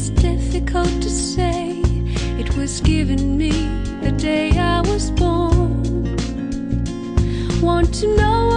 It's difficult to say. It was given me the day I was born. Want to know